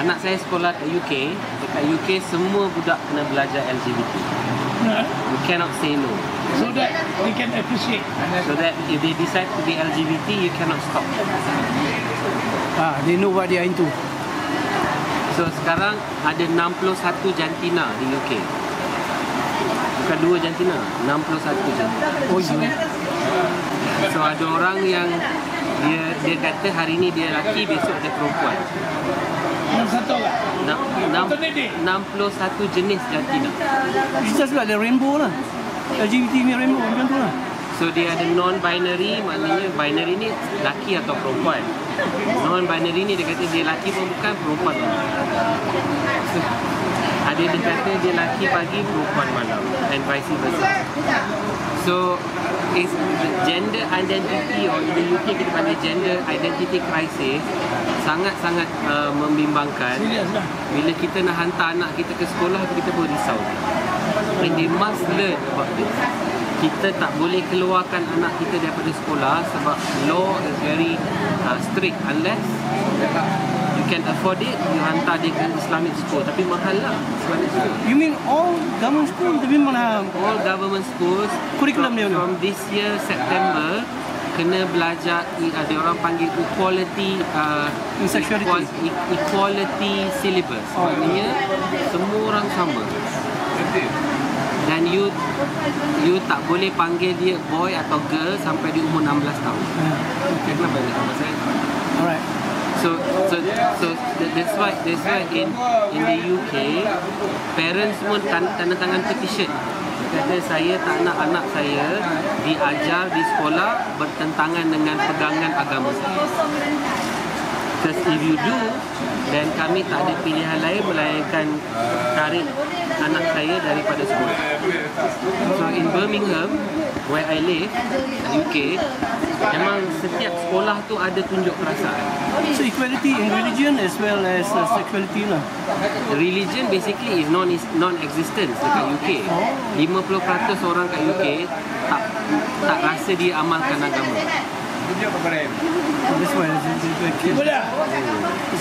Anak saya sekolah kat UK. Dekat UK semua budak kena belajar LGBT. Right? You cannot say no. So that they can appreciate. So that if they decide to be LGBT, you cannot stop. Ah, they know what they are into. So sekarang ada 61 jantina di UK. Bukan dua jantina, 61 jantina. Oh, yeah. So ada orang yang dia dia kata hari ni dia lelaki, besok dia perempuan. Yang satu lah. Enam- enam- Alternate day. 61 jenis jantina. It's just like the rainbow lah. LGBT ni rainbow macam tu lah. So dia ada non-binary maknanya binary ni laki atau perempuan. Non-binary ni dia kata dia laki pun bukan perempuan pun. So, ada dia kata dia laki pagi perempuan malam and vice versa. So is the gender identity or in the UK kita panggil gender identity crisis sangat-sangat uh, membimbangkan lah. bila kita nak hantar anak kita ke sekolah kita pun risau and they must learn about this kita tak boleh keluarkan anak kita daripada sekolah sebab law is very uh, strict unless you can afford it you hantar dia ke Islamic school tapi mahal lah Islamic school You mean all government school tapi mana all government schools from, dia mana? from this year September kena belajar dia orang panggil equality uh, equal- e- equality syllabus Oh. maknanya semua orang sama dan you you tak boleh panggil dia boy atau girl sampai dia umur 16 tahun okay. kenapa saya Alright. So so so that- that's why that's why in in the UK parents pun tan- tanda tangan petition. Kata saya tak nak anak saya diajar di sekolah bertentangan dengan pegangan agama. Because if you do, then kami tak ada pilihan lain melainkan tarik anak saya daripada sekolah. So in Birmingham, where I live, UK, memang setiap sekolah tu ada tunjuk perasaan. So equality in religion as well as uh, sexuality lah. religion basically is non is non-existent dekat UK. 50% orang kat UK tak tak rasa dia amalkan agama. Why it's, it's, it's, Boleh.